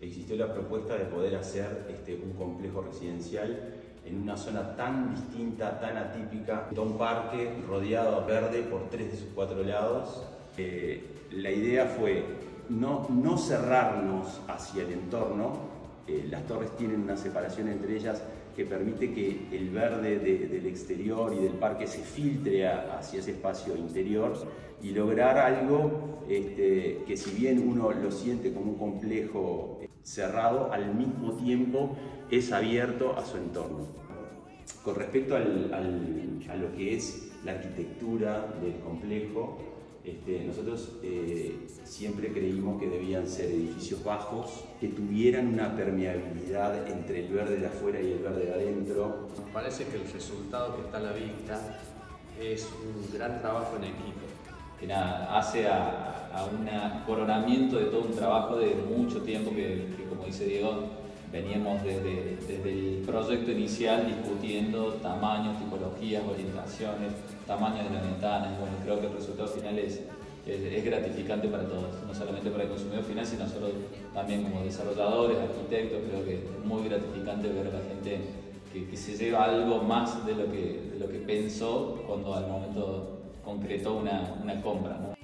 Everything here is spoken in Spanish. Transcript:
Existió la propuesta de poder hacer este, un complejo residencial en una zona tan distinta, tan atípica, de un parque rodeado verde por tres de sus cuatro lados. Eh, la idea fue no, no cerrarnos hacia el entorno, eh, las torres tienen una separación entre ellas que permite que el verde del exterior y del parque se filtre hacia ese espacio interior y lograr algo este, que si bien uno lo siente como un complejo cerrado, al mismo tiempo es abierto a su entorno. Con respecto a lo que es la arquitectura del complejo, este, nosotros eh, siempre creímos que debían ser edificios bajos, que tuvieran una permeabilidad entre el verde de afuera y el verde de adentro. Nos parece que el resultado que está a la vista es un gran trabajo en equipo. Que nada, hace a, un coronamiento de todo un trabajo de mucho tiempo que, como dice Diego, veníamos desde, desde, el proyecto inicial discutiendo tamaños, tipologías, orientaciones, tamaño de la ventana. Bueno, creo que el resultado final es, es, gratificante para todos, no solamente para el consumidor final, sino nosotros también como desarrolladores, arquitectos. Creo que es muy gratificante ver a la gente que, se lleva algo más de lo que, de lo que pensó cuando al momento concretó una, una compra. ¿no?